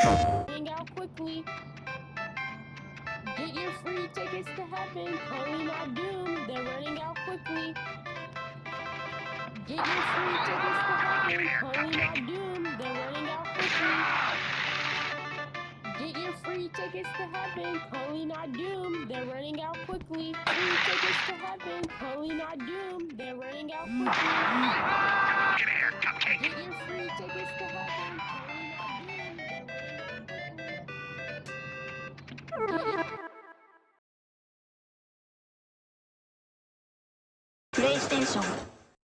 Hang out quickly. Get your free tickets to heaven. Only not doomed. They're running out quickly. Get your free tickets to heaven. Only not doomed. They're running out quickly. Get your free tickets to heaven. Only not doomed. They're running out quickly. Free tickets to heaven. Only not doomed. They're running out quickly. プレイステーション